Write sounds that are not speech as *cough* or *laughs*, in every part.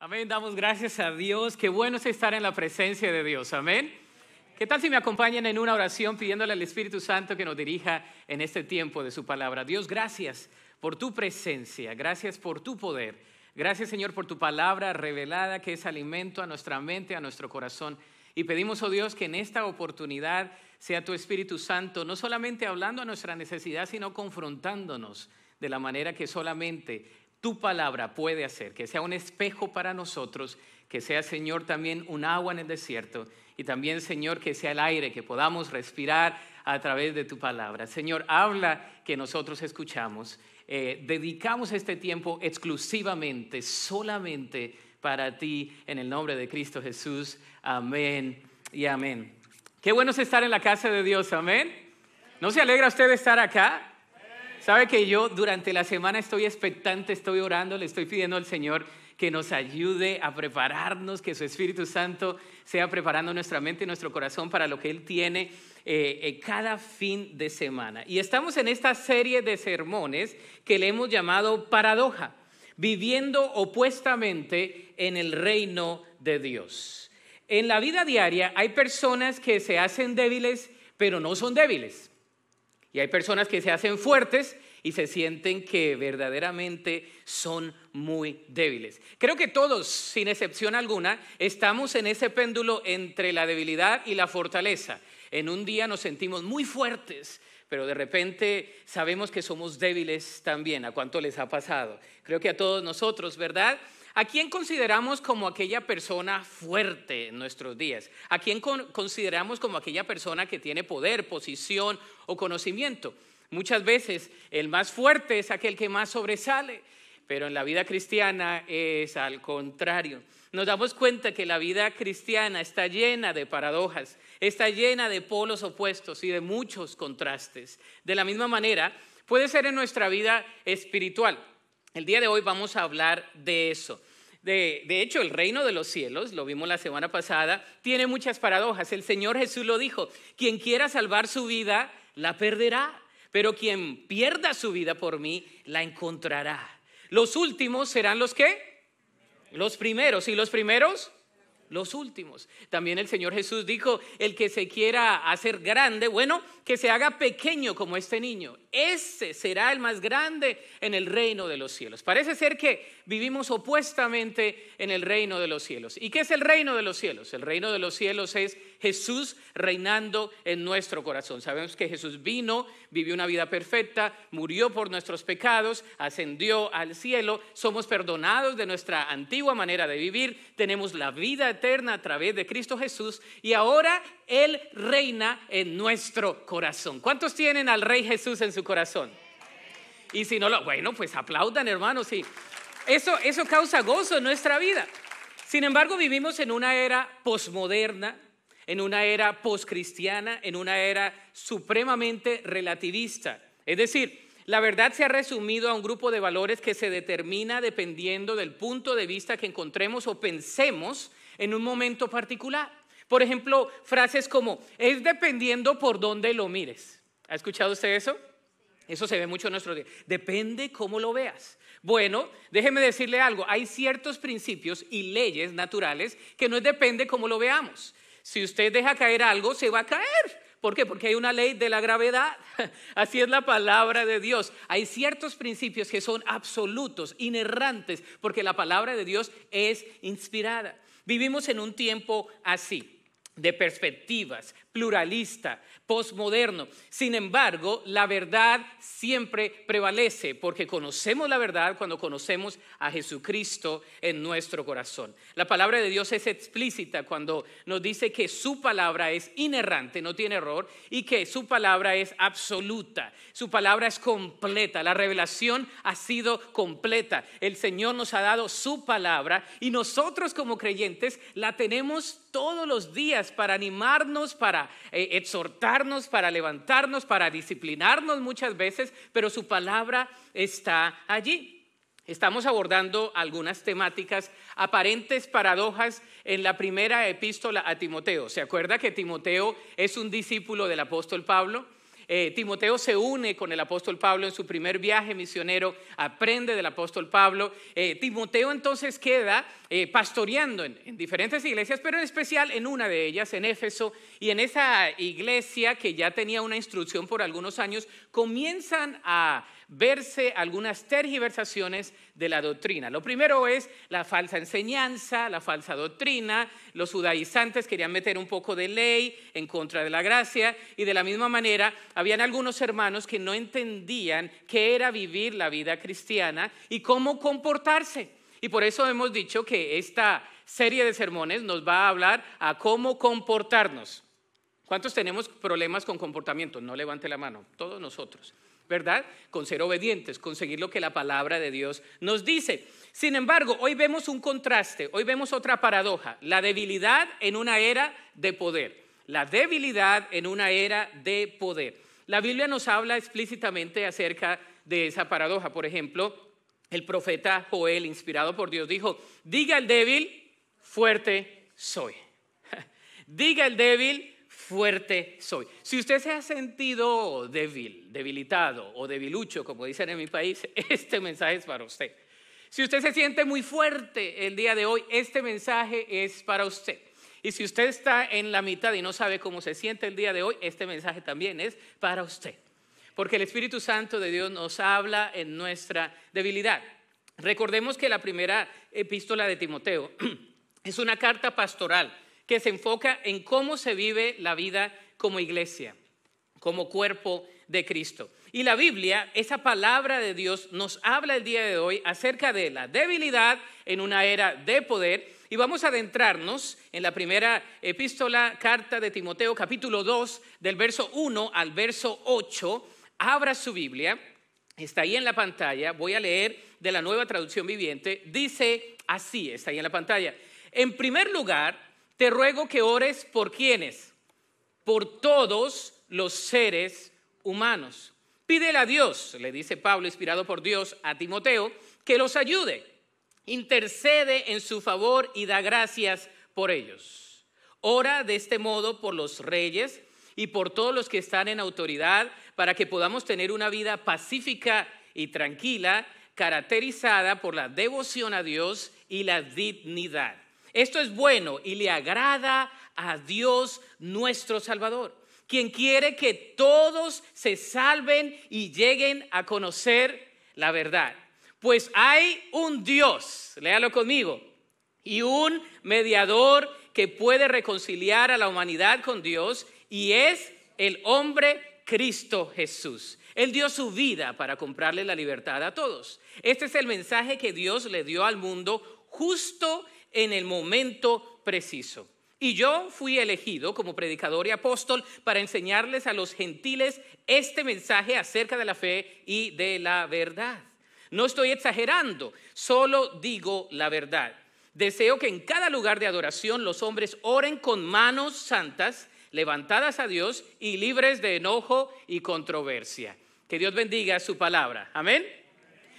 Amén, damos gracias a Dios. Qué bueno es estar en la presencia de Dios. Amén. ¿Qué tal si me acompañan en una oración pidiéndole al Espíritu Santo que nos dirija en este tiempo de su palabra? Dios, gracias por tu presencia, gracias por tu poder. Gracias Señor por tu palabra revelada que es alimento a nuestra mente, a nuestro corazón. Y pedimos, oh Dios, que en esta oportunidad sea tu Espíritu Santo no solamente hablando a nuestra necesidad, sino confrontándonos de la manera que solamente tu palabra puede hacer, que sea un espejo para nosotros, que sea, Señor, también un agua en el desierto y también, Señor, que sea el aire que podamos respirar a través de tu palabra. Señor, habla que nosotros escuchamos. Eh, dedicamos este tiempo exclusivamente, solamente para ti, en el nombre de Cristo Jesús. Amén y amén. Qué bueno es estar en la casa de Dios, amén. ¿No se alegra usted de estar acá? Sabe que yo durante la semana estoy expectante, estoy orando, le estoy pidiendo al Señor que nos ayude a prepararnos, que su Espíritu Santo sea preparando nuestra mente y nuestro corazón para lo que Él tiene eh, eh, cada fin de semana. Y estamos en esta serie de sermones que le hemos llamado paradoja, viviendo opuestamente en el reino de Dios. En la vida diaria hay personas que se hacen débiles, pero no son débiles. Y hay personas que se hacen fuertes y se sienten que verdaderamente son muy débiles. Creo que todos, sin excepción alguna, estamos en ese péndulo entre la debilidad y la fortaleza. En un día nos sentimos muy fuertes, pero de repente sabemos que somos débiles también. ¿A cuánto les ha pasado? Creo que a todos nosotros, ¿verdad? ¿A quién consideramos como aquella persona fuerte en nuestros días? ¿A quién consideramos como aquella persona que tiene poder, posición o conocimiento? Muchas veces el más fuerte es aquel que más sobresale, pero en la vida cristiana es al contrario. Nos damos cuenta que la vida cristiana está llena de paradojas, está llena de polos opuestos y de muchos contrastes. De la misma manera, puede ser en nuestra vida espiritual. El día de hoy vamos a hablar de eso. De, hecho, el reino de los cielos, lo vimos la semana pasada, tiene muchas paradojas. El Señor Jesús lo dijo, quien quiera salvar su vida, la perderá, pero quien pierda su vida por mí, la encontrará. Los últimos serán los que? Los primeros. ¿Y los primeros? los últimos. También el Señor Jesús dijo, el que se quiera hacer grande, bueno, que se haga pequeño como este niño. Ese será el más grande en el reino de los cielos. Parece ser que vivimos opuestamente en el reino de los cielos. ¿Y qué es el reino de los cielos? El reino de los cielos es Jesús reinando en nuestro corazón. Sabemos que Jesús vino, vivió una vida perfecta, murió por nuestros pecados, ascendió al cielo, somos perdonados de nuestra antigua manera de vivir, tenemos la vida eterna a través de Cristo Jesús y ahora Él reina en nuestro corazón. ¿Cuántos tienen al Rey Jesús en su corazón? Y si no lo, bueno, pues aplaudan hermanos. y Eso, eso causa gozo en nuestra vida. Sin embargo, vivimos en una era posmoderna, en una era poscristiana, en una era supremamente relativista. Es decir, la verdad se ha resumido a un grupo de valores que se determina dependiendo del punto de vista que encontremos o pensemos en un momento particular. Por ejemplo, frases como, es dependiendo por dónde lo mires. ¿Ha escuchado usted eso? Eso se ve mucho en nuestro día. Depende cómo lo veas. Bueno, déjeme decirle algo. Hay ciertos principios y leyes naturales que no depende cómo lo veamos. Si usted deja caer algo, se va a caer. ¿Por qué? Porque hay una ley de la gravedad. *laughs* Así es la palabra de Dios. Hay ciertos principios que son absolutos, inerrantes, porque la palabra de Dios es inspirada. Vivimos en un tiempo así, de perspectivas, pluralista, postmoderno. Sin embargo, la verdad siempre prevalece porque conocemos la verdad cuando conocemos a Jesucristo en nuestro corazón. La palabra de Dios es explícita cuando nos dice que su palabra es inerrante, no tiene error, y que su palabra es absoluta, su palabra es completa, la revelación ha sido completa. El Señor nos ha dado su palabra y nosotros como creyentes la tenemos todos los días para animarnos, para eh, exhortarnos, para levantarnos, para disciplinarnos muchas veces, pero su palabra está allí. Estamos abordando algunas temáticas, aparentes paradojas en la primera epístola a Timoteo. ¿Se acuerda que Timoteo es un discípulo del apóstol Pablo? Eh, Timoteo se une con el apóstol Pablo en su primer viaje misionero, aprende del apóstol Pablo. Eh, Timoteo entonces queda eh, pastoreando en, en, diferentes iglesias, pero en especial en una de ellas, en Éfeso, y en esa iglesia que ya tenía una instrucción por algunos años, comienzan a verse algunas tergiversaciones de la doctrina. Lo primero es la falsa enseñanza, la falsa doctrina. Los judaizantes querían meter un poco de ley en contra de la gracia y de la misma manera habían algunos hermanos que no entendían qué era vivir la vida cristiana y cómo comportarse. Y por eso hemos dicho que esta serie de sermones nos va a hablar a cómo comportarnos. ¿Cuántos tenemos problemas con comportamiento? No levante la mano, todos nosotros. ¿Verdad? Con ser obedientes, conseguir lo que la palabra de Dios nos dice. Sin embargo, hoy vemos un contraste, hoy vemos otra paradoja, la debilidad en una era de poder, la debilidad en una era de poder. La Biblia nos habla explícitamente acerca de esa paradoja. Por ejemplo, el profeta Joel, inspirado por Dios, dijo, diga el débil, fuerte soy. *laughs* diga el débil, fuerte soy. Si usted se ha sentido débil, debilitado o debilucho, como dicen en mi país, *laughs* este mensaje es para usted. Si usted se siente muy fuerte el día de hoy, este mensaje es para usted. Y si usted está en la mitad y no sabe cómo se siente el día de hoy, este mensaje también es para usted. Porque el Espíritu Santo de Dios nos habla en nuestra debilidad. Recordemos que la primera epístola de Timoteo *clears throat* es una carta pastoral que se enfoca en cómo se vive la vida como iglesia, como cuerpo de Cristo. Y la Biblia, esa palabra de Dios, nos habla el día de hoy acerca de la debilidad en una era de poder. Y vamos a adentrarnos en la primera epístola, carta de Timoteo, capítulo 2, del verso 1 al verso 8. Abra su Biblia, está ahí en la pantalla, voy a leer de la nueva traducción viviente. Dice así, está ahí en la pantalla. En primer lugar, te ruego que ores por quienes, por todos los seres humanos. Pídele a Dios, le dice Pablo, inspirado por Dios, a Timoteo, que los ayude. Intercede en su favor y da gracias por ellos. Ora de este modo por los reyes y por todos los que están en autoridad, para que podamos tener una vida pacífica y tranquila, caracterizada por la devoción a Dios y la dignidad. Esto es bueno y le agrada a Dios nuestro Salvador, quien quiere que todos se salven y lleguen a conocer la verdad. Pues hay un Dios, léalo conmigo, y un mediador que puede reconciliar a la humanidad con Dios y es el hombre Cristo Jesús. Él dio su vida para comprarle la libertad a todos. Este es el mensaje que Dios le dio al mundo justo en el momento preciso. Y yo fui elegido como predicador y apóstol para enseñarles a los gentiles este mensaje acerca de la fe y de la verdad. No estoy exagerando, solo digo la verdad. Deseo que en cada lugar de adoración los hombres oren con manos santas, levantadas a Dios y libres de enojo y controversia. Que Dios bendiga su palabra. Amén.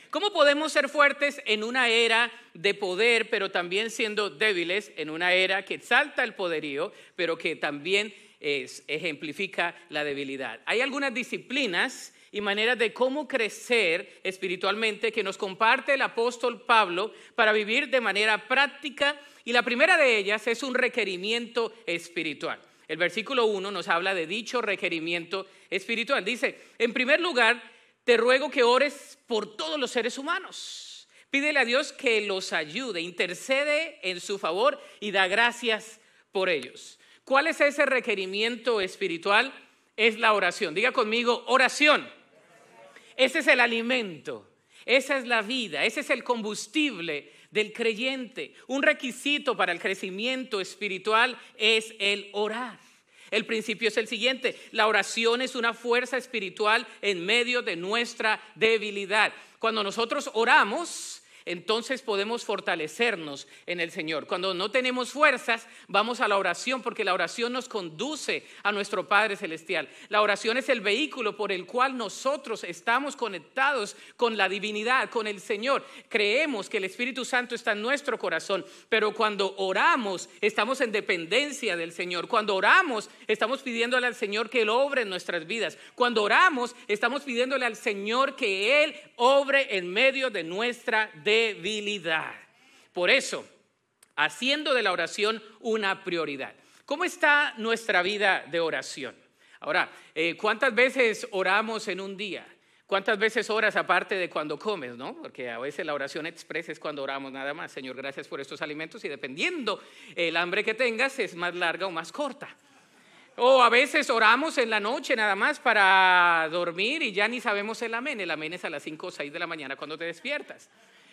¿Cómo podemos ser fuertes en una era de poder, pero también siendo débiles en una era que exalta el poderío, pero que también ejemplifica la debilidad? Hay algunas disciplinas y maneras de cómo crecer espiritualmente que nos comparte el apóstol Pablo para vivir de manera práctica y la primera de ellas es un requerimiento espiritual. El versículo 1 nos habla de dicho requerimiento espiritual. Dice, en primer lugar, te ruego que ores por todos los seres humanos. Pídele a Dios que los ayude, intercede en su favor y da gracias por ellos. ¿Cuál es ese requerimiento espiritual? Es la oración. Diga conmigo, oración. Ese es el alimento, esa es la vida, ese es el combustible del creyente. Un requisito para el crecimiento espiritual es el orar. El principio es el siguiente, la oración es una fuerza espiritual en medio de nuestra debilidad. Cuando nosotros oramos, entonces podemos fortalecernos en el Señor. Cuando no tenemos fuerzas, vamos a la oración porque la oración nos conduce a nuestro Padre Celestial. La oración es el vehículo por el cual nosotros estamos conectados con la divinidad, con el Señor. Creemos que el Espíritu Santo está en nuestro corazón, pero cuando oramos estamos en dependencia del Señor. Cuando oramos estamos pidiéndole al Señor que Él obre en nuestras vidas. Cuando oramos estamos pidiéndole al Señor que Él obre en medio de nuestra debilidad. Por eso, haciendo de la oración una prioridad. ¿Cómo está nuestra vida de oración? Ahora, eh, ¿cuántas veces oramos en un día? ¿Cuántas veces oras aparte de cuando comes, no? Porque a veces la oración expresa es cuando oramos nada más. Señor, gracias por estos alimentos y dependiendo el hambre que tengas es más larga o más corta. O a veces oramos en la noche nada más para dormir y ya ni sabemos el amén. El amén es a las 5 o 6 de la mañana cuando te despiertas.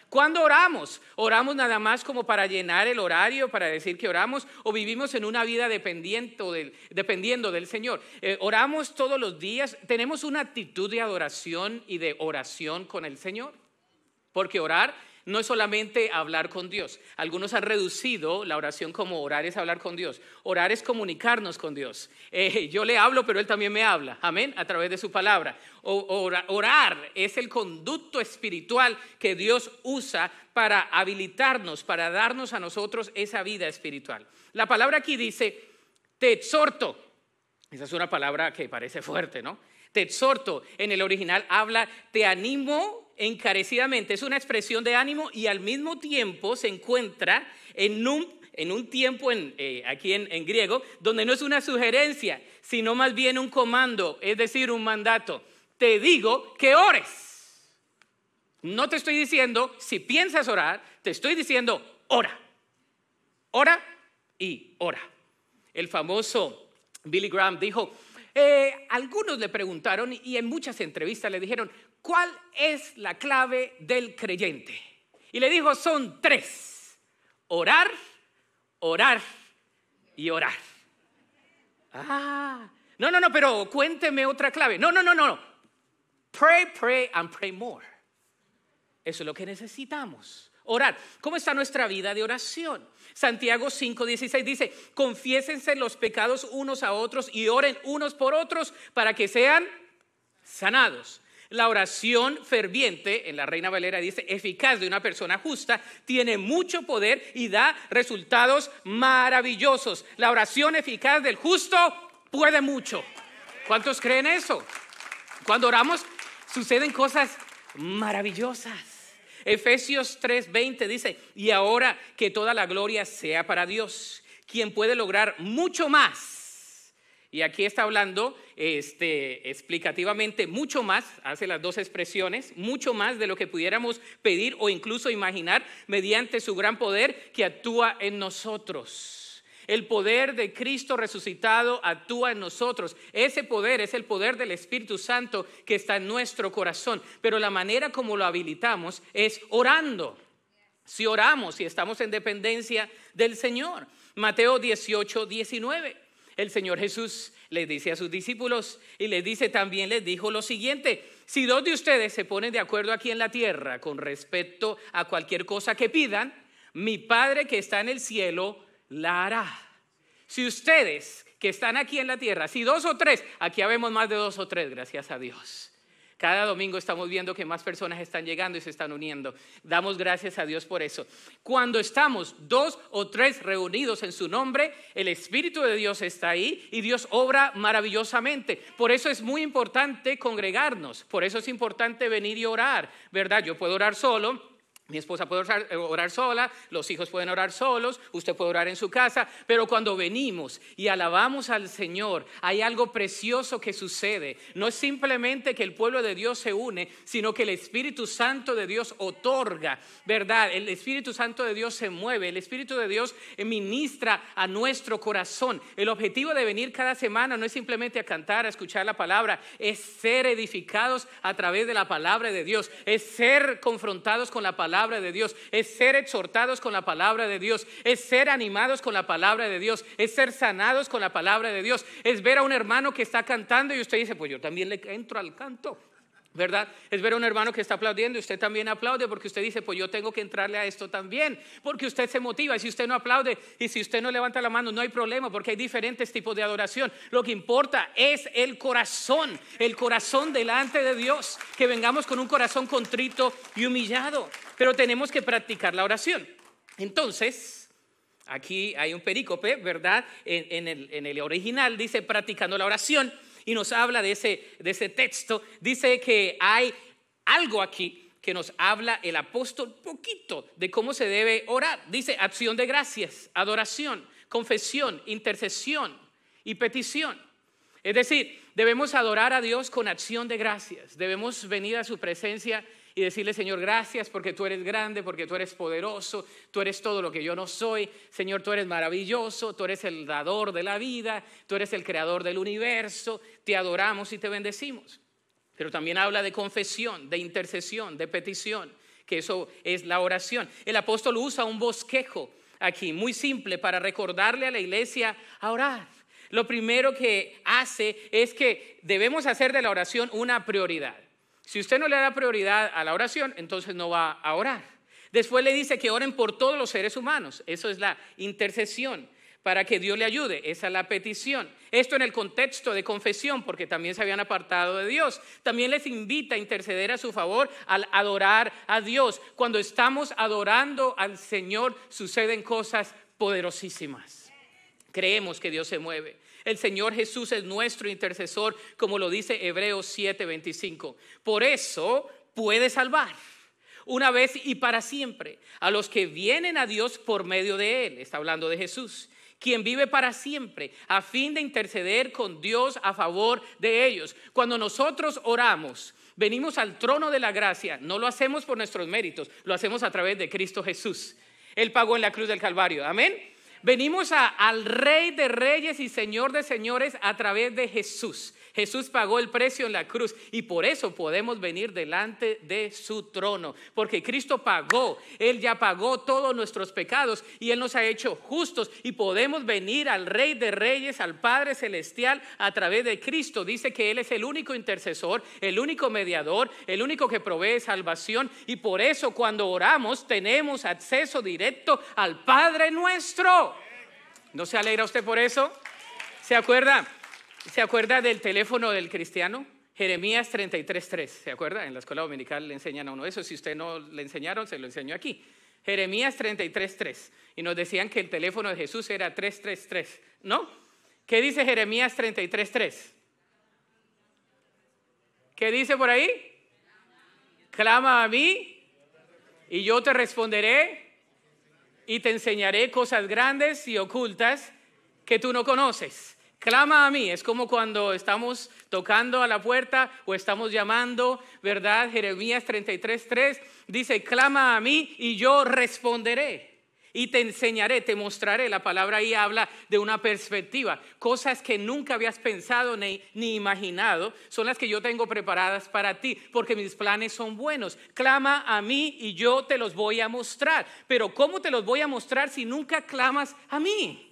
¿Cuándo oramos? ¿Oramos nada más como para llenar el horario, para decir que oramos? ¿O vivimos en una vida dependiendo del, Señor? Eh, ¿Oramos todos los días? ¿Tenemos una actitud de adoración y de oración con el Señor? Porque orar no es solamente hablar con Dios. Algunos han reducido la oración como orar es hablar con Dios. Orar es comunicarnos con Dios. Eh, yo le hablo, pero Él también me habla. Amén. A través de su palabra. orar es el conducto espiritual que Dios usa para habilitarnos, para darnos a nosotros esa vida espiritual. La palabra aquí dice, te exhorto. Esa es una palabra que parece fuerte, ¿no? Te exhorto. En el original habla, te animo encarecidamente es una expresión de ánimo y al mismo tiempo se encuentra en un, en un tiempo en, eh, aquí en, griego donde no es una sugerencia, sino más bien un comando, es decir, un mandato. Te digo que ores. No te estoy diciendo si piensas orar, te estoy diciendo ora. Ora y ora. El famoso Billy Graham dijo, eh, algunos le preguntaron y en muchas entrevistas le dijeron, ¿cuál es la clave del creyente? Y le dijo, son tres. Orar, orar y orar. Ah, no, no, no, pero cuénteme otra clave. No, no, no, no. Pray, pray and pray more. Eso es lo que necesitamos. Orar. ¿Cómo está nuestra vida de oración? Santiago 5:16 dice, confiésense los pecados unos a otros y oren unos por otros para que sean sanados. La oración ferviente, en la Reina Valera dice, eficaz de una persona justa, tiene mucho poder y da resultados maravillosos. La oración eficaz del justo puede mucho. ¿Cuántos creen eso? Cuando oramos suceden cosas maravillosas. Efesios 3:20 dice, y ahora que toda la gloria sea para Dios, quien puede lograr mucho más y aquí está hablando este, explicativamente mucho más, hace las dos expresiones, mucho más de lo que pudiéramos pedir o incluso imaginar mediante su gran poder que actúa en nosotros. El poder de Cristo resucitado actúa en nosotros. Ese poder es el poder del Espíritu Santo que está en nuestro corazón. Pero la manera como lo habilitamos es orando. Si oramos, si estamos en dependencia del Señor. Mateo 18, 19. El Señor Jesús le dice a sus discípulos y les dice también, les dijo lo siguiente, si dos de ustedes se ponen de acuerdo aquí en la tierra con respecto a cualquier cosa que pidan, mi Padre que está en el cielo la hará. Si ustedes que están aquí en la tierra, si dos o tres, aquí habemos más de dos o tres, gracias a Dios. Cada domingo estamos viendo que más personas están llegando y se están uniendo. Damos gracias a Dios por eso. Cuando estamos dos o tres reunidos en su nombre, el Espíritu de Dios está ahí y Dios obra maravillosamente. Por eso es muy importante congregarnos. Por eso es importante venir y orar, ¿verdad? Yo puedo orar solo mi esposa puede orar, eh, orar, sola, los hijos pueden orar solos, usted puede orar en su casa, pero cuando venimos y alabamos al Señor, hay algo precioso que sucede. No es simplemente que el pueblo de Dios se une, sino que el Espíritu Santo de Dios otorga, ¿verdad? El Espíritu Santo de Dios se mueve, el Espíritu de Dios ministra a nuestro corazón. El objetivo de venir cada semana no es simplemente a cantar, a escuchar la palabra, es ser edificados a través de la palabra de Dios, es ser confrontados con la palabra de Dios, es ser exhortados con la palabra de Dios, es ser animados con la palabra de Dios, es ser sanados con la palabra de Dios, es ver a un hermano que está cantando y usted dice, pues yo también le entro al canto. ¿Verdad? Es ver a un hermano que está aplaudiendo y usted también aplaude porque usted dice, pues yo tengo que entrarle a esto también, porque usted se motiva y si usted no aplaude y si usted no levanta la mano, no hay problema porque hay diferentes tipos de adoración. Lo que importa es el corazón, el corazón delante de Dios, que vengamos con un corazón contrito y humillado, pero tenemos que practicar la oración. Entonces, aquí hay un perícope, ¿verdad? En, el, en el original dice practicando la oración y nos habla de ese, de ese texto, dice que hay algo aquí que nos habla el apóstol poquito de cómo se debe orar. Dice acción de gracias, adoración, confesión, intercesión y petición. Es decir, debemos adorar a Dios con acción de gracias. Debemos venir a su presencia y decirle, Señor, gracias porque tú eres grande, porque tú eres poderoso, tú eres todo lo que yo no soy. Señor, tú eres maravilloso, tú eres el dador de la vida, tú eres el creador del universo. Te adoramos y te bendecimos. Pero también habla de confesión, de intercesión, de petición, que eso es la oración. El apóstol usa un bosquejo aquí, muy simple, para recordarle a la iglesia a orar. Lo primero que hace es que debemos hacer de la oración una prioridad. Si usted no le da prioridad a la oración, entonces no va a orar. Después le dice que oren por todos los seres humanos. Eso es la intercesión para que Dios le ayude. Esa es la petición. Esto en el contexto de confesión, porque también se habían apartado de Dios. También les invita a interceder a su favor al adorar a Dios. Cuando estamos adorando al Señor, suceden cosas poderosísimas. Creemos que Dios se mueve. El Señor Jesús es nuestro intercesor, como lo dice Hebreos 7:25. Por eso puede salvar una vez y para siempre a los que vienen a Dios por medio de Él. Está hablando de Jesús quien vive para siempre, a fin de interceder con Dios a favor de ellos. Cuando nosotros oramos, venimos al trono de la gracia, no lo hacemos por nuestros méritos, lo hacemos a través de Cristo Jesús. Él pagó en la cruz del Calvario. Amén. Venimos al Rey de Reyes y Señor de Señores a través de Jesús. Jesús pagó el precio en la cruz y por eso podemos venir delante de su trono, porque Cristo pagó, Él ya pagó todos nuestros pecados y Él nos ha hecho justos y podemos venir al Rey de Reyes, al Padre Celestial a través de Cristo. Dice que Él es el único intercesor, el único mediador, el único que provee salvación y por eso cuando oramos tenemos acceso directo al Padre nuestro. ¿No se alegra usted por eso? ¿Se acuerda? ¿Se acuerda del teléfono del cristiano? Jeremías 33.3, ¿se acuerda? En la escuela dominical le enseñan a uno eso. Si usted no le enseñaron, se lo enseño aquí. Jeremías 33.3. Y nos decían que el teléfono de Jesús era 333, ¿no? ¿Qué dice Jeremías 33.3? ¿Qué dice por ahí? Clama a mí y yo te responderé y te enseñaré cosas grandes y ocultas que tú no conoces. Clama a mí, es como cuando estamos tocando a la puerta o estamos llamando, ¿verdad? Jeremías 33:3 dice, clama a mí y yo responderé y te enseñaré, te mostraré. La palabra ahí habla de una perspectiva. Cosas que nunca habías pensado ni, ni, imaginado son las que yo tengo preparadas para ti, porque mis planes son buenos. Clama a mí y yo te los voy a mostrar. Pero ¿cómo te los voy a mostrar si nunca clamas a mí?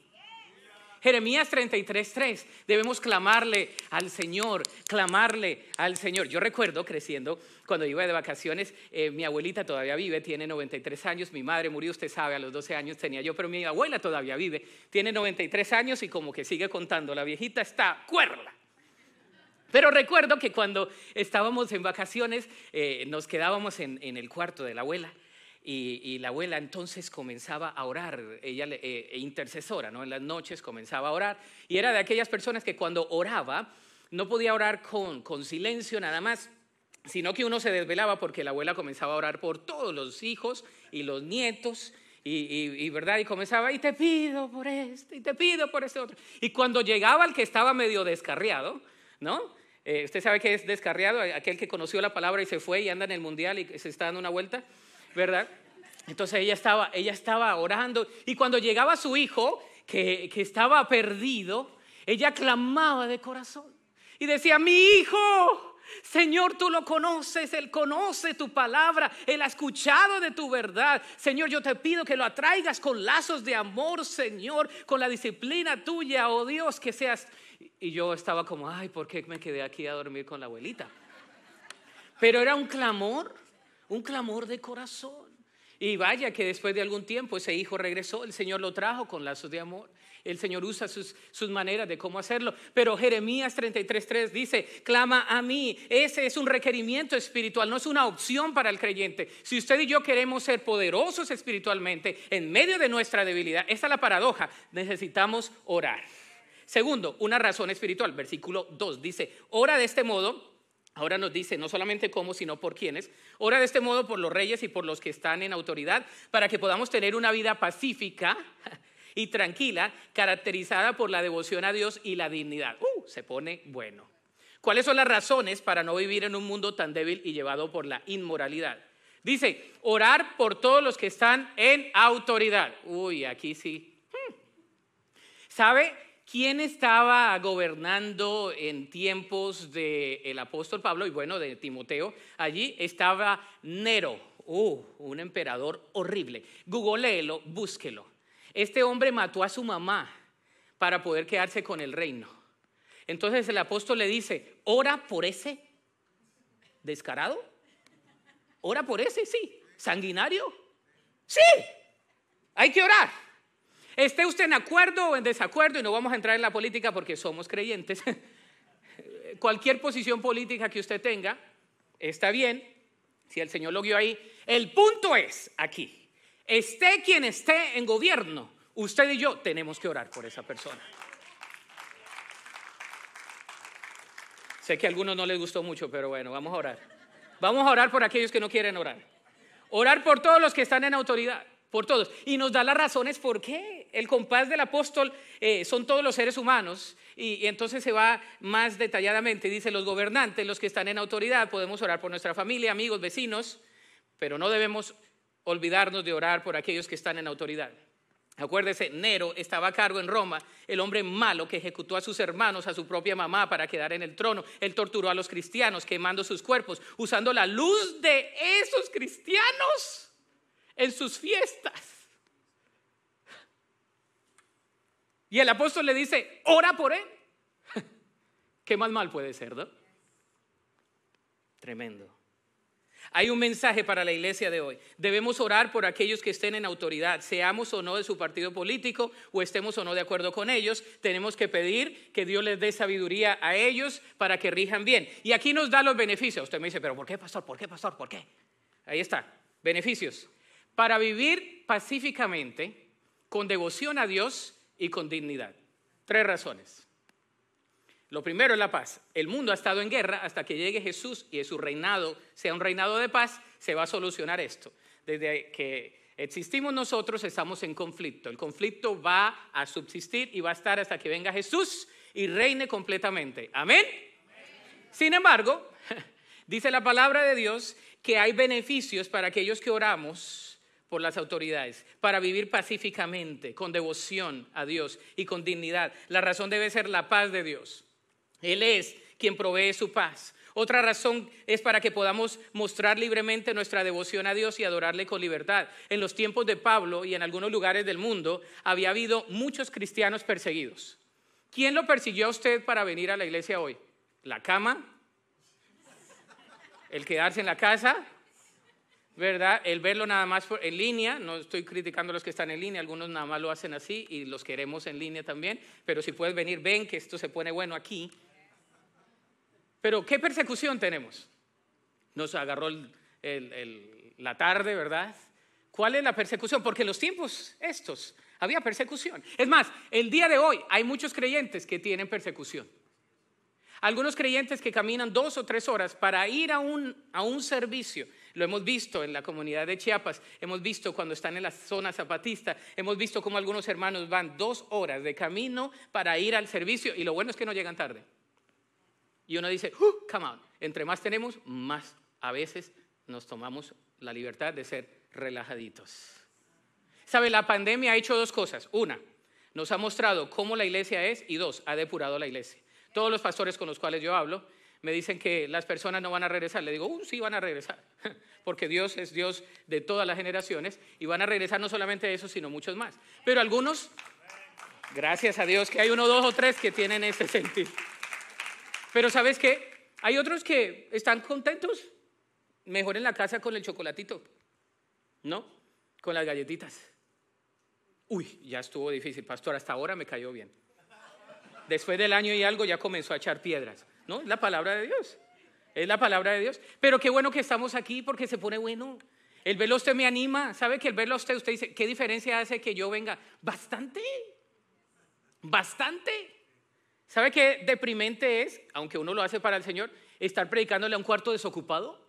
Jeremías 33:3, debemos clamarle al Señor, clamarle al Señor. Yo recuerdo creciendo, cuando iba de vacaciones, eh, mi abuelita todavía vive, tiene 93 años, mi madre murió, usted sabe, a los 12 años tenía yo, pero mi abuela todavía vive, tiene 93 años y como que sigue contando, la viejita está cuerda. Pero recuerdo que cuando estábamos en vacaciones, eh, nos quedábamos en el cuarto de la abuela y, la abuela entonces comenzaba a orar, ella eh, e intercesora, ¿no? En las noches comenzaba a orar y era de aquellas personas que cuando oraba no podía orar con, con silencio nada más, sino que uno se desvelaba porque la abuela comenzaba a orar por todos los hijos y los nietos. Y, verdad, y comenzaba, y te pido por este, y te pido por este otro. Y cuando llegaba el que estaba medio descarriado, ¿no? Eh, usted sabe que es descarriado, aquel que conoció la palabra y se fue y anda en el mundial y se está dando una vuelta. ¿Verdad? Entonces ella estaba, ella estaba orando y cuando llegaba su hijo, que, que estaba perdido, ella clamaba de corazón y decía, mi hijo, Señor, tú lo conoces, Él conoce tu palabra, Él ha escuchado de tu verdad. Señor, yo te pido que lo atraigas con lazos de amor, Señor, con la disciplina tuya, oh Dios, que seas... Y yo estaba como, ay, ¿por qué me quedé aquí a dormir con la abuelita? Pero era un clamor, un clamor de corazón. Y vaya que después de algún tiempo ese hijo regresó, el Señor lo trajo con lazos de amor. El Señor usa sus, maneras de cómo hacerlo. Pero Jeremías 33.3 dice, clama a mí. Ese es un requerimiento espiritual, no es una opción para el creyente. Si usted y yo queremos ser poderosos espiritualmente en medio de nuestra debilidad, esta es la paradoja, necesitamos orar. Segundo, una razón espiritual. Versículo 2 dice, ora de este modo Ahora nos dice no solamente cómo, sino por quiénes. Ora de este modo por los reyes y por los que están en autoridad, para que podamos tener una vida pacífica *laughs* y tranquila, caracterizada por la devoción a Dios y la dignidad. Uh, se pone bueno. ¿Cuáles son las razones para no vivir en un mundo tan débil y llevado por la inmoralidad? Dice, orar por todos los que están en autoridad. Uy, aquí sí. Hmm. ¿Sabe? ¿Quién estaba gobernando en tiempos del apóstol Pablo y bueno, de Timoteo? Allí estaba Nero, uh, un emperador horrible. Googleelo, búsquelo. Este hombre mató a su mamá para poder quedarse con el reino. Entonces el apóstol le dice, ora por ese descarado. Ora por ese, sí. Sanguinario. Sí. Hay que orar. Esté usted en acuerdo o en desacuerdo, y no vamos a entrar en la política porque somos creyentes, *laughs* cualquier posición política que usted tenga, está bien, si el Señor lo guió ahí. El punto es aquí, esté quien esté en gobierno, usted y yo tenemos que orar por esa persona. Sé que a algunos no les gustó mucho, pero bueno, vamos a orar. Vamos a orar por aquellos que no quieren orar. Orar por todos los que están en autoridad por todos. Y nos da las razones por qué. El compás del apóstol eh, son todos los seres humanos y, entonces se va más detalladamente. Dice, los gobernantes, los que están en autoridad, podemos orar por nuestra familia, amigos, vecinos, pero no debemos olvidarnos de orar por aquellos que están en autoridad. Acuérdese, Nero estaba a cargo en Roma, el hombre malo que ejecutó a sus hermanos, a su propia mamá para quedar en el trono. Él torturó a los cristianos quemando sus cuerpos, usando la luz de esos cristianos en sus fiestas. Y el apóstol le dice, ora por él. *laughs* ¿Qué más mal puede ser, no? Tremendo. Hay un mensaje para la iglesia de hoy. Debemos orar por aquellos que estén en autoridad, seamos o no de su partido político o estemos o no de acuerdo con ellos. Tenemos que pedir que Dios les dé sabiduría a ellos para que rijan bien. Y aquí nos da los beneficios. Usted me dice, pero ¿por qué, pastor? ¿Por qué, pastor? ¿Por qué? Ahí está. Beneficios para vivir pacíficamente, con devoción a Dios y con dignidad. Tres razones. Lo primero es la paz. El mundo ha estado en guerra hasta que llegue Jesús y su reinado sea un reinado de paz, se va a solucionar esto. Desde que existimos nosotros estamos en conflicto. El conflicto va a subsistir y va a estar hasta que venga Jesús y reine completamente. Amén. Sin embargo, *laughs* dice la palabra de Dios que hay beneficios para aquellos que oramos por las autoridades, para vivir pacíficamente, con devoción a Dios y con dignidad. La razón debe ser la paz de Dios. Él es quien provee su paz. Otra razón es para que podamos mostrar libremente nuestra devoción a Dios y adorarle con libertad. En los tiempos de Pablo y en algunos lugares del mundo había habido muchos cristianos perseguidos. ¿Quién lo persiguió a usted para venir a la iglesia hoy? ¿La cama? ¿El quedarse en la casa? ¿Verdad? El verlo nada más en línea, no estoy criticando a los que están en línea, algunos nada más lo hacen así y los queremos en línea también, pero si puedes venir, ven que esto se pone bueno aquí. Pero ¿qué persecución tenemos? Nos agarró la tarde, ¿verdad? ¿Cuál es la persecución? Porque los tiempos estos había persecución. Es más, el día de hoy hay muchos creyentes que tienen persecución. Algunos creyentes que caminan dos o tres horas para ir a un, a un servicio lo hemos visto en la comunidad de Chiapas, hemos visto cuando están en la zona zapatista, hemos visto cómo algunos hermanos van dos horas de camino para ir al servicio y lo bueno es que no llegan tarde. Y uno dice, uh, come on, entre más tenemos, más a veces nos tomamos la libertad de ser relajaditos. ¿Sabe? La pandemia ha hecho dos cosas. Una, nos ha mostrado cómo la iglesia es y dos, ha depurado la iglesia. Todos los pastores con los cuales yo hablo me dicen que las personas no van a regresar. Le digo, uh, sí van a regresar, *laughs* porque Dios es Dios de todas las generaciones y van a regresar no solamente eso, sino muchos más. Pero algunos, gracias a Dios que hay uno, dos o tres que tienen ese sentido. Pero sabes qué, hay otros que están contentos mejor en la casa con el chocolatito, ¿no? Con las galletitas. Uy, ya estuvo difícil, pastor, hasta ahora me cayó bien. Después del año y algo ya comenzó a echar piedras, ¿no? Es la palabra de Dios. Es la palabra de Dios. Pero qué bueno que estamos aquí porque se pone bueno. El verlo a usted me anima. ¿Sabe que el verlo a usted, usted dice, ¿qué diferencia hace que yo venga? Bastante. Bastante. ¿Sabe qué deprimente es, aunque uno lo hace para el Señor, estar predicándole a un cuarto desocupado?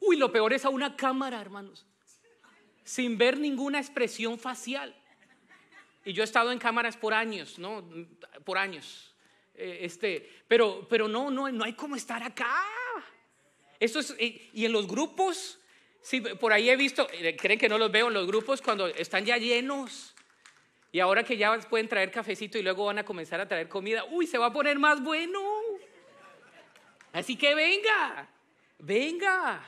Uy, lo peor es a una cámara, hermanos, sin ver ninguna expresión facial. Y yo he estado en cámaras por años, ¿no? Por años. Eh, este, pero, pero no, no, no hay como estar acá. Esto es, y en los grupos, sí, por ahí he visto, eh, creen que no los veo en los grupos cuando están ya llenos. Y ahora que ya pueden traer cafecito y luego van a comenzar a traer comida, uy, se va a poner más bueno. Así que venga, venga.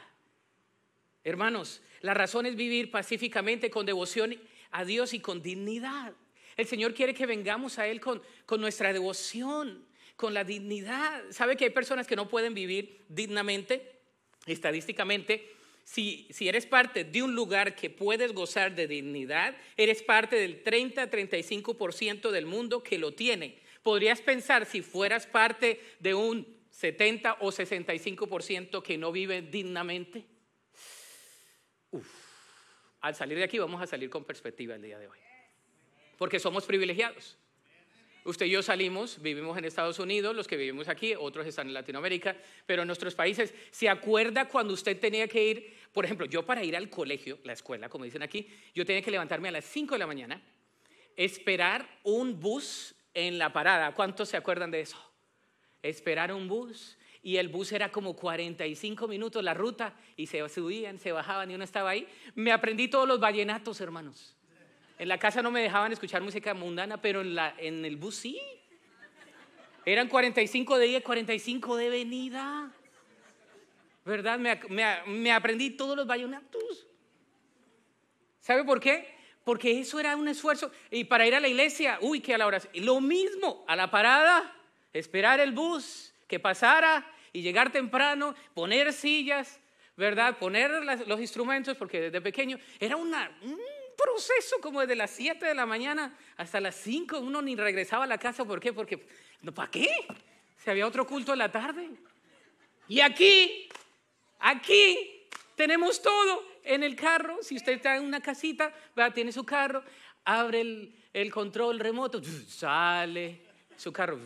Hermanos, la razón es vivir pacíficamente con devoción a Dios y con dignidad. El Señor quiere que vengamos a Él con, con nuestra devoción, con la dignidad. ¿Sabe que hay personas que no pueden vivir dignamente? Estadísticamente, si, eres parte de un lugar que puedes gozar de dignidad, eres parte del 30-35% del mundo que lo tiene. Podrías pensar si fueras parte de un 70 o 65% que no vive dignamente. Al salir de aquí vamos a salir con perspectiva el día de hoy. Porque somos privilegiados. Usted y yo salimos, vivimos en Estados Unidos, los que vivimos aquí, otros están en Latinoamérica, pero en nuestros países, ¿se acuerda cuando usted tenía que ir, por ejemplo, yo para ir al colegio, la escuela, como dicen aquí, yo tenía que levantarme a las 5 de la mañana, esperar un bus en la parada. ¿Cuántos se acuerdan de eso? Esperar un bus y el bus era como 45 minutos la ruta y se subían, se bajaban y uno estaba ahí. Me aprendí todos los vallenatos, hermanos. En la casa no me dejaban escuchar música mundana, pero en, la, en el bus sí. Eran 45 de ida y 45 de venida. ¿Verdad? Me, aprendí todos los vallenatos. ¿Sabe por qué? Porque eso era un esfuerzo. Y para ir a la iglesia, uy, que a la hora. Lo mismo, a la parada, esperar el bus, que pasara y llegar temprano, poner sillas, ¿verdad? Poner los instrumentos, porque desde pequeño era una, proceso como desde las 7 de la mañana hasta las 5, uno ni regresaba a la casa. ¿Por qué? Porque, ¿para qué? Si había otro culto en la tarde. Y aquí, aquí tenemos todo en el carro. Si usted está en una casita, ¿verdad? tiene su carro, abre el, el control remoto, sale su carro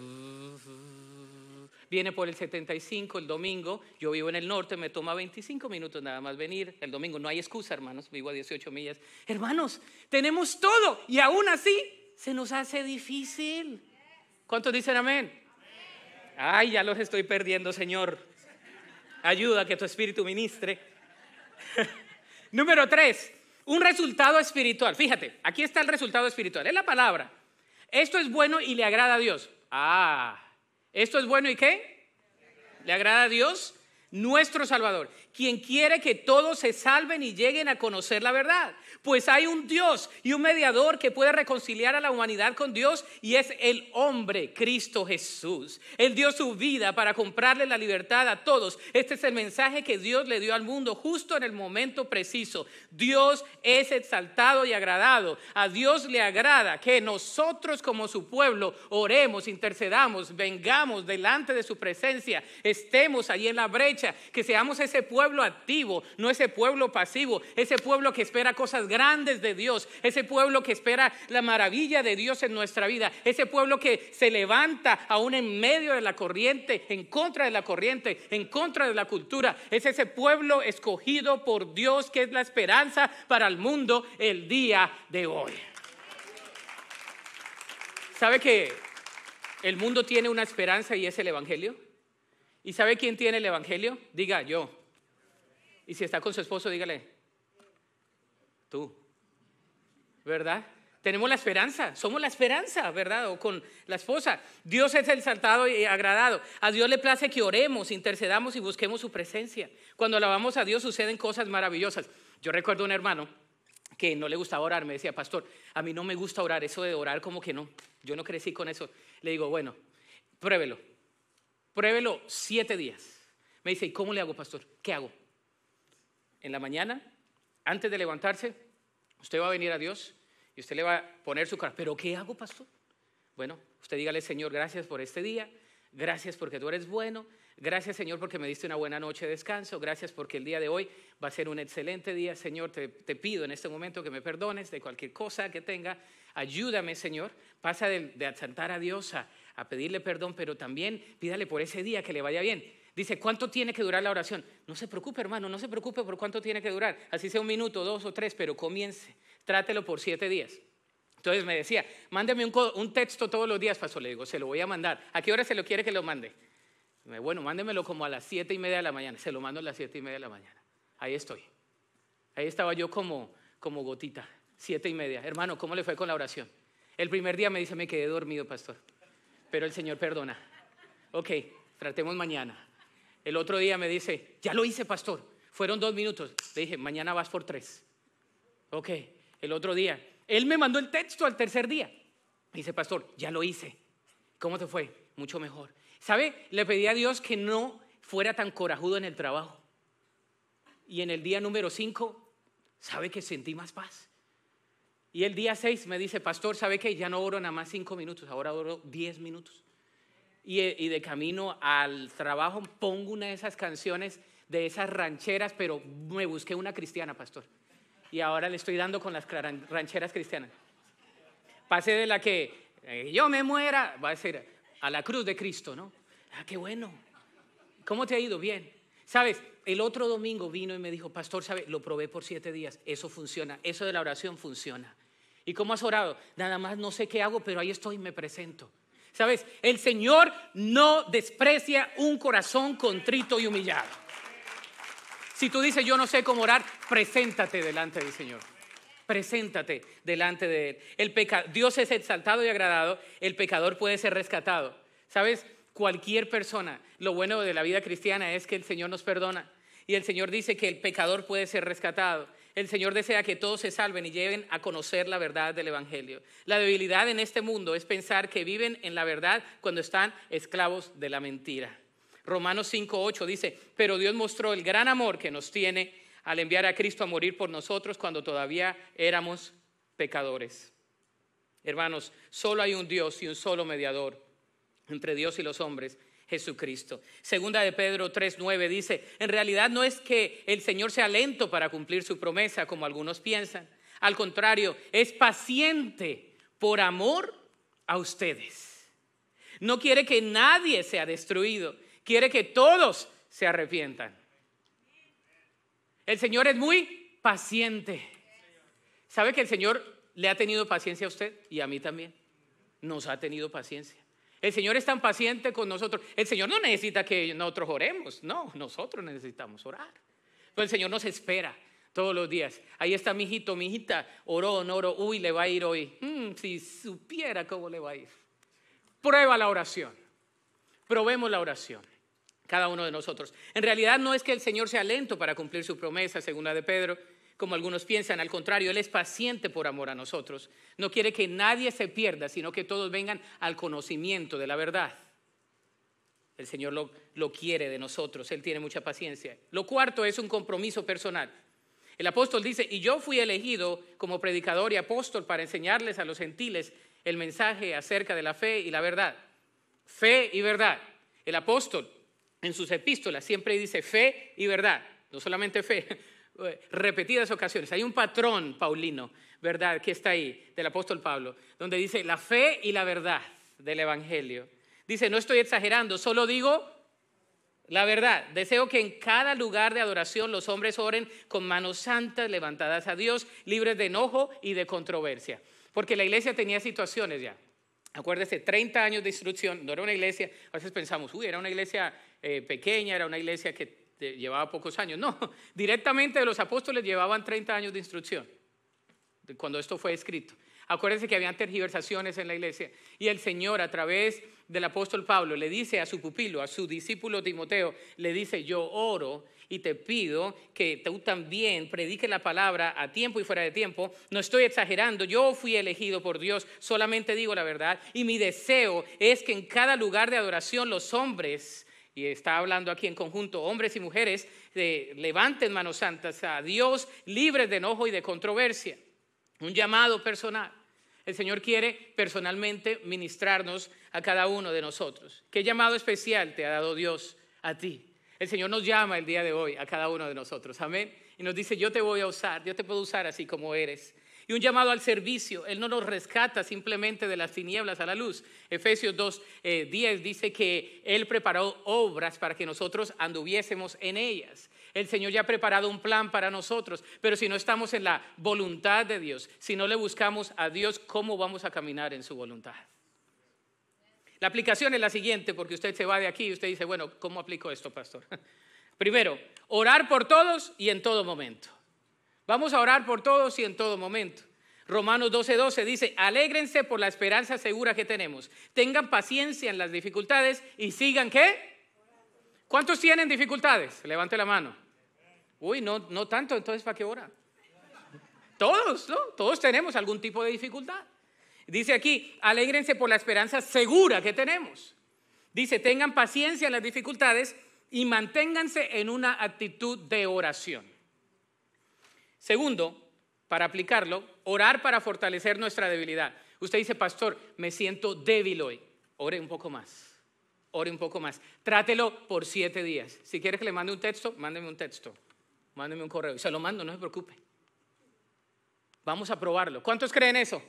viene por el 75 el domingo, yo vivo en el norte, me toma 25 minutos nada más venir, el domingo no hay excusa, hermanos, vivo a 18 millas. Hermanos, tenemos todo y aún así se nos hace difícil. ¿Cuántos dicen amén? Ay, ya los estoy perdiendo, Señor. Ayuda que tu espíritu ministre. *laughs* Número tres, un resultado espiritual. Fíjate, aquí está el resultado espiritual. Es la palabra. Esto es bueno y le agrada a Dios. Ah, ¿Esto es bueno y qué? ¿Le agrada a Dios? Nuestro Salvador, quien quiere que todos se salven y lleguen a conocer la verdad. Pues hay un Dios y un mediador que puede reconciliar a la humanidad con Dios y es el hombre, Cristo Jesús. Él dio su vida para comprarle la libertad a todos. Este es el mensaje que Dios le dio al mundo justo en el momento preciso. Dios es exaltado y agradado. A Dios le agrada que nosotros como su pueblo oremos, intercedamos, vengamos delante de su presencia, estemos allí en la brecha, que seamos ese pueblo activo, no ese pueblo pasivo, ese pueblo que espera cosas grandes de Dios, ese pueblo que espera la maravilla de Dios en nuestra vida, ese pueblo que se levanta aún en medio de la corriente, en contra de la corriente, en contra de la cultura. Es ese pueblo escogido por Dios que es la esperanza para el mundo el día de hoy. ¿Sabe que el mundo tiene una esperanza y es el Evangelio? ¿Y sabe quién tiene el Evangelio? Diga yo. Y si está con su esposo, dígale, tú. ¿Verdad? Tenemos la esperanza, somos la esperanza, ¿verdad? O con la esposa. Dios es el saltado y agradado. A Dios le place que oremos, intercedamos y busquemos su presencia. Cuando alabamos a Dios suceden cosas maravillosas. Yo recuerdo un hermano que no le gustaba orar, me decía, pastor, a mí no me gusta orar, eso de orar como que no. Yo no crecí con eso. Le digo, bueno, pruébelo. Pruébelo siete días. Me dice, ¿y cómo le hago, pastor? ¿Qué hago? En la mañana, antes de levantarse, usted va a venir a Dios y usted le va a poner su cara. ¿Pero qué hago, pastor? Bueno, usted dígale, Señor, gracias por este día, gracias porque tú eres bueno, gracias, Señor, porque me diste una buena noche de descanso, gracias porque el día de hoy va a ser un excelente día, Señor. Te, pido en este momento que me perdones de cualquier cosa que tenga. Ayúdame, Señor. Pasa de, de a Dios a, a pedirle perdón, pero también pídale por ese día que le vaya bien. Dice, ¿cuánto tiene que durar la oración? No se preocupe, hermano, no se preocupe por cuánto tiene que durar. Así sea un minuto, dos o tres, pero comience. Trátelo por siete días. Entonces me decía, mándeme un, texto todos los días, pastor. Le digo, se lo voy a mandar. ¿A qué hora se lo quiere que lo mande? Bueno, mándemelo como a las siete y media de la mañana. Se lo mando a las siete y media de la mañana. Ahí estoy. Ahí estaba yo como, como gotita, siete y media. Hermano, ¿cómo le fue con la oración? El primer día me dice, me quedé dormido, pastor. Pero el Señor perdona. Ok, tratemos mañana. El otro día me dice, ya lo hice, pastor. Fueron dos minutos. Le dije, mañana vas por tres. Ok, el otro día. Él me mandó el texto al tercer día. Me dice, pastor, ya lo hice. ¿Cómo te fue? Mucho mejor. ¿Sabe? Le pedí a Dios que no fuera tan corajudo en el trabajo. Y en el día número cinco, ¿sabe que sentí más paz? Y el día seis me dice, pastor, ¿sabe que ya no oro nada más cinco minutos, ahora oro diez minutos? Y, de camino al trabajo pongo una de esas canciones, de esas rancheras, pero me busqué una cristiana, pastor. Y ahora le estoy dando con las rancheras cristianas. Pasé de la que eh, yo me muera, va a ser a la cruz de Cristo, ¿no? Ah, qué bueno. ¿Cómo te ha ido? Bien. Sabes, el otro domingo vino y me dijo, pastor, ¿sabe? Lo probé por siete días. Eso funciona. Eso de la oración funciona. ¿Y cómo has orado? Nada más no sé qué hago, pero ahí estoy, me presento. Sabes, el Señor no desprecia un corazón contrito y humillado. Si tú dices, yo no sé cómo orar, preséntate delante del Señor. Preséntate delante de Él. Dios es exaltado y agradado, el pecador puede ser rescatado. ¿Sabes? Cualquier persona, lo bueno de la vida cristiana es que el Señor nos perdona. Y el Señor dice que el pecador puede ser rescatado. El Señor desea que todos se salven y lleven a conocer la verdad del Evangelio. La debilidad en este mundo es pensar que viven en la verdad cuando están esclavos de la mentira. Romanos 5.8 dice, pero Dios mostró el gran amor que nos tiene al enviar a Cristo a morir por nosotros cuando todavía éramos pecadores. Hermanos, solo hay un Dios y un solo mediador entre Dios y los hombres, Jesucristo. Segunda de Pedro 3:9 dice, en realidad no es que el Señor sea lento para cumplir su promesa, como algunos piensan. Al contrario, es paciente por amor a ustedes. No quiere que nadie sea destruido, quiere que todos se arrepientan. El Señor es muy paciente. ¿Sabe que el Señor le ha tenido paciencia a usted y a mí también? Nos ha tenido paciencia. El Señor es tan paciente con nosotros. El Señor no necesita que nosotros oremos, no, nosotros necesitamos orar. Pero el Señor nos espera todos los días. Ahí está mi hijito, mi hijita, oró, no oró, uy, le va a ir hoy. Mm, si supiera cómo le va a ir. Prueba la oración. Probemos la oración, cada uno de nosotros. En realidad no es que el Señor sea lento para cumplir su promesa, según la de Pedro, como algunos piensan. Al contrario, Él es paciente por amor a nosotros. No quiere que nadie se pierda, sino que todos vengan al conocimiento de la verdad. El Señor lo, lo quiere de nosotros, Él tiene mucha paciencia. Lo cuarto es un compromiso personal. El apóstol dice, y yo fui elegido como predicador y apóstol para enseñarles a los gentiles el mensaje acerca de la fe y la verdad. Fe y verdad. El apóstol en sus epístolas siempre dice fe y verdad, no solamente fe, repetidas ocasiones. Hay un patrón paulino, ¿verdad?, que está ahí, del apóstol Pablo, donde dice la fe y la verdad del Evangelio. Dice, no estoy exagerando, solo digo la verdad. Deseo que en cada lugar de adoración los hombres oren con manos santas levantadas a Dios, libres de enojo y de controversia. Porque la iglesia tenía situaciones ya. Acuérdese, 30 años de instrucción, no era una iglesia, a veces pensamos, uy, era una iglesia eh, pequeña, era una iglesia que llevaba pocos años. No, *laughs* directamente de los apóstoles llevaban 30 años de instrucción cuando esto fue escrito. Acuérdense que habían tergiversaciones en la iglesia y el Señor a través del apóstol Pablo le dice a su pupilo, a su discípulo Timoteo, le dice, yo oro y te pido que tú también prediques la palabra a tiempo y fuera de tiempo. No estoy exagerando, yo fui elegido por Dios, solamente digo la verdad y mi deseo es que en cada lugar de adoración los hombres y está hablando aquí en conjunto, hombres y mujeres, levanten manos santas a Dios, libres de enojo y de controversia. Un llamado personal. El Señor quiere personalmente ministrarnos a cada uno de nosotros. ¿Qué llamado especial te ha dado Dios a ti? El Señor nos llama el día de hoy a cada uno de nosotros. Amén. Y nos dice, yo te voy a usar, yo te puedo usar así como eres y un llamado al servicio. Él no nos rescata simplemente de las tinieblas a la luz. Efesios 2, 10 eh, dice que Él preparó obras para que nosotros anduviésemos en ellas. El Señor ya ha preparado un plan para nosotros, pero si no estamos en la voluntad de Dios, si no le buscamos a Dios, ¿cómo vamos a caminar en su voluntad? La aplicación es la siguiente, porque usted se va de aquí y usted dice, bueno, ¿cómo aplico esto, pastor? *laughs* Primero, orar por todos y en todo momento. Vamos a orar por todos y en todo momento. Romanos 12:12 12 dice, alégrense por la esperanza segura que tenemos. Tengan paciencia en las dificultades y sigan qué? ¿Cuántos tienen dificultades? Levante la mano. Uy, no, no tanto, entonces ¿para qué oran? Todos, ¿no? Todos tenemos algún tipo de dificultad. Dice aquí, alégrense por la esperanza segura que tenemos. Dice, tengan paciencia en las dificultades y manténganse en una actitud de oración. Segundo, para aplicarlo, orar para fortalecer nuestra debilidad. Usted dice, pastor, me siento débil hoy. Ore un poco más. Ore un poco más. Trátelo por siete días. Si quiere que le mande un texto, mándeme un texto. Mándeme un correo. Se lo mando, no se preocupe. Vamos a probarlo. ¿Cuántos creen eso?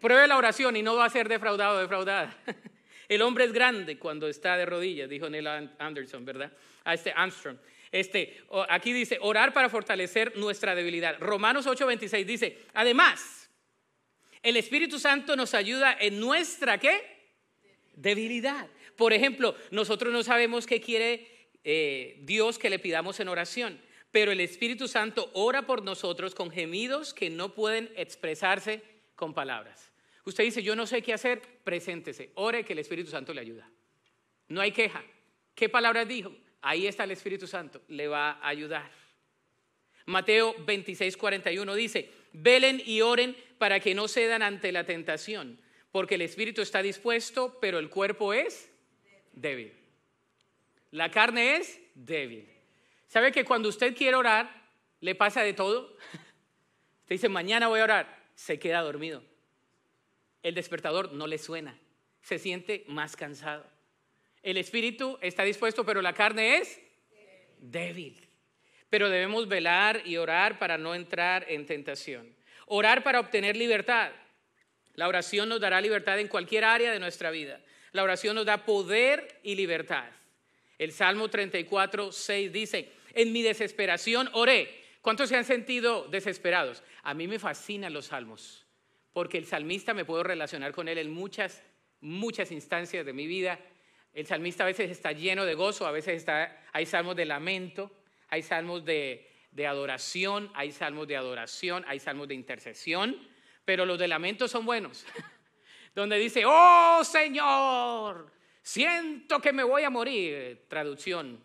Pruebe la oración y no va a ser defraudado o defraudada. *laughs* El hombre es grande cuando está de rodillas, dijo Neil Anderson, ¿verdad? A este Armstrong. Este, aquí dice, orar para fortalecer nuestra debilidad. Romanos 8:26 dice, además, el Espíritu Santo nos ayuda en nuestra, ¿qué? Debilidad. Por ejemplo, nosotros no sabemos qué quiere eh, Dios que le pidamos en oración, pero el Espíritu Santo ora por nosotros con gemidos que no pueden expresarse con palabras. Usted dice, yo no sé qué hacer, preséntese, ore que el Espíritu Santo le ayuda. No hay queja. ¿Qué palabras dijo? Ahí está el Espíritu Santo, le va a ayudar. Mateo 26, 41 dice, velen y oren para que no cedan ante la tentación, porque el espíritu está dispuesto, pero el cuerpo es débil. La carne es débil. ¿Sabe que cuando usted quiere orar, le pasa de todo? *laughs* Usted dice, mañana voy a orar, se queda dormido. El despertador no le suena, se siente más cansado. El espíritu está dispuesto, pero la carne es débil. Pero debemos velar y orar para no entrar en tentación. Orar para obtener libertad. La oración nos dará libertad en cualquier área de nuestra vida. La oración nos da poder y libertad. El Salmo 34, 6 dice, en mi desesperación oré. ¿Cuántos se han sentido desesperados? A mí me fascinan los salmos, porque el salmista me puedo relacionar con él en muchas, muchas instancias de mi vida el salmista a veces está lleno de gozo, a veces está, hay salmos de lamento, hay salmos de, de adoración, hay salmos de adoración, hay salmos de intercesión, pero los de lamento son buenos. *laughs* Donde dice, oh Señor, siento que me voy a morir. Traducción,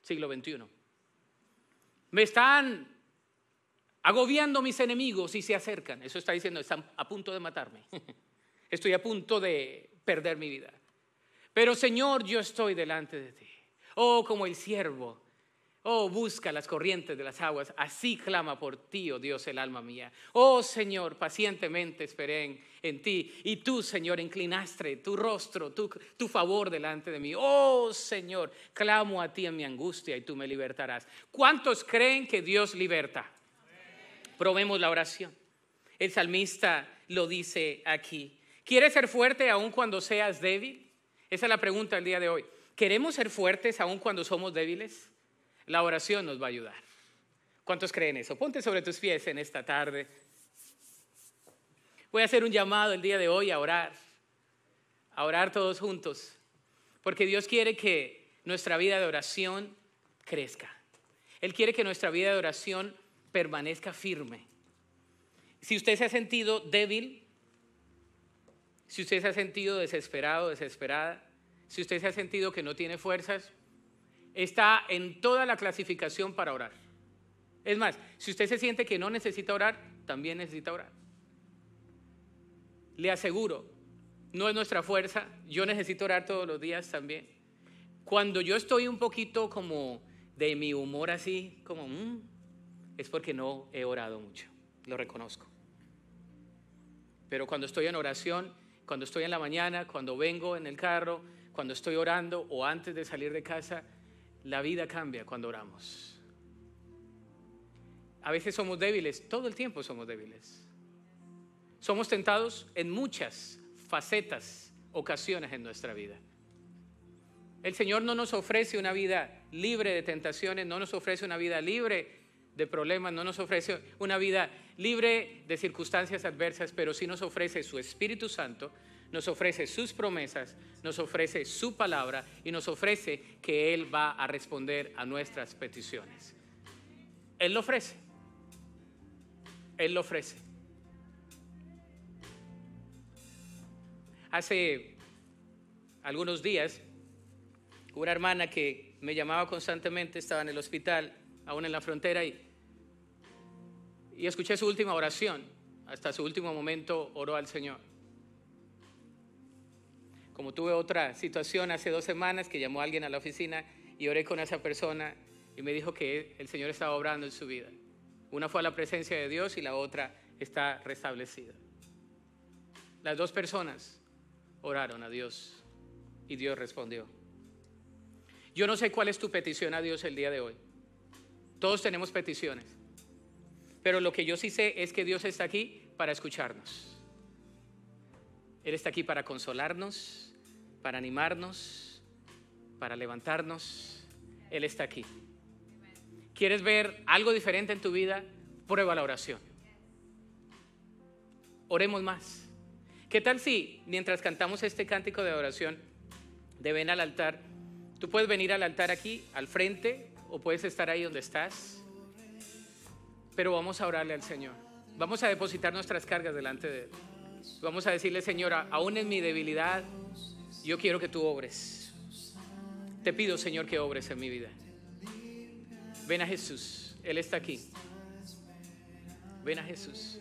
siglo XXI. Me están agobiando mis enemigos y se acercan. Eso está diciendo, están a punto de matarme. *laughs* Estoy a punto de perder mi vida. Pero Señor, yo estoy delante de ti. Oh, como el siervo. Oh, busca las corrientes de las aguas. Así clama por ti, oh Dios, el alma mía. Oh Señor, pacientemente esperé en, ti. Y tú, Señor, inclinaste tu rostro, tu, tu favor delante de mí. Oh Señor, clamo a ti en mi angustia y tú me libertarás. ¿Cuántos creen que Dios liberta? Probemos la oración. El salmista lo dice aquí. ¿Quieres ser fuerte aun cuando seas débil? Esa es la pregunta del día de hoy. ¿Queremos ser fuertes aun cuando somos débiles? La oración nos va a ayudar. ¿Cuántos creen eso? Ponte sobre tus pies en esta tarde. Voy a hacer un llamado el día de hoy a orar, a orar todos juntos, porque Dios quiere que nuestra vida de oración crezca. Él quiere que nuestra vida de oración permanezca firme. Si usted se ha sentido débil, si usted se ha sentido desesperado, desesperada, si usted se ha sentido que no tiene fuerzas, está en toda la clasificación para orar. Es más, si usted se siente que no necesita orar, también necesita orar. Le aseguro, no es nuestra fuerza, yo necesito orar todos los días también, Cuando yo estoy un poquito como de mi humor así, como, mm, es porque no he orado mucho, lo reconozco. Pero cuando estoy en oración, cuando estoy en la mañana, cuando vengo en el carro, cuando estoy orando o antes de salir de casa, la vida cambia cuando oramos. A veces somos débiles, todo el tiempo somos débiles. Somos tentados en muchas facetas, ocasiones en nuestra vida. El Señor no nos ofrece una vida libre de tentaciones, no nos ofrece una vida libre de problemas, no nos ofrece una vida libre de circunstancias adversas, pero sí nos ofrece su Espíritu Santo, nos ofrece sus promesas, nos ofrece su palabra y nos ofrece que Él va a responder a nuestras peticiones. Él lo ofrece. Él lo ofrece. Hace algunos días, una hermana que me llamaba constantemente, estaba en el hospital, aún en la frontera, y y escuché su última oración. Hasta su último momento oró al Señor. Como tuve otra situación hace dos semanas que llamó a alguien a la oficina y oré con esa persona y me dijo que el Señor estaba obrando en su vida. Una fue a la presencia de Dios y la otra está restablecida. Las dos personas oraron a Dios y Dios respondió. Yo no sé cuál es tu petición a Dios el día de hoy. Todos tenemos peticiones. Pero lo que yo sí sé es que Dios está aquí para escucharnos. Él está aquí para consolarnos, para animarnos, para levantarnos. Él está aquí. ¿Quieres ver algo diferente en tu vida? Prueba la oración. Oremos más. ¿Qué tal si mientras cantamos este cántico de oración de ven al altar, tú puedes venir al altar aquí, al frente, o puedes estar ahí donde estás? Pero vamos a orarle al Señor. Vamos a depositar nuestras cargas delante de Él. Vamos a decirle, Señora, aún en mi debilidad, yo quiero que tú obres. Te pido, Señor, que obres en mi vida. Ven a Jesús, Él está aquí. Ven a Jesús.